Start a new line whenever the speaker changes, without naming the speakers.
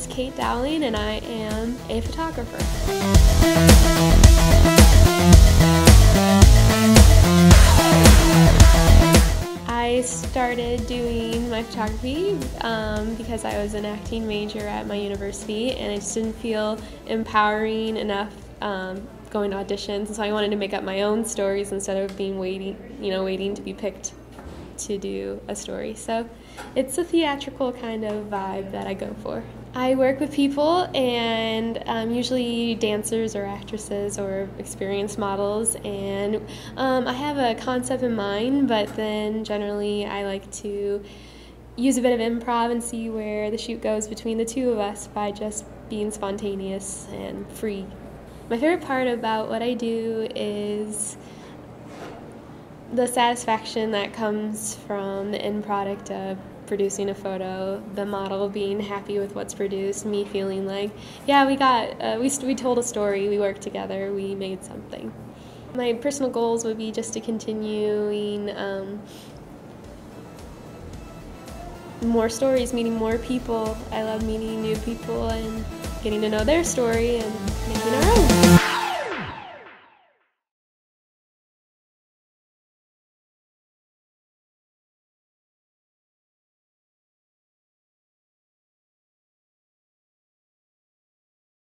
is Kait Dowling and I am a photographer. I started doing my photography um, because I was an acting major at my university and I just didn't feel empowering enough um, going to auditions, so I wanted to make up my own stories instead of being waiting, you know, waiting to be picked to do a story. So it's a theatrical kind of vibe that I go for. I work with people and um, usually dancers or actresses or experienced models, and um, I have a concept in mind, but then generally I like to use a bit of improv and see where the shoot goes between the two of us by just being spontaneous and free. My favorite part about what I do is the satisfaction that comes from the end product of producing a photo, the model being happy with what's produced, me feeling like, yeah, we got, uh, we, we told a story, we worked together, we made something. My personal goals would be just to continuing um, more stories, meeting more people. I love meeting new people and getting to know their story and making our own.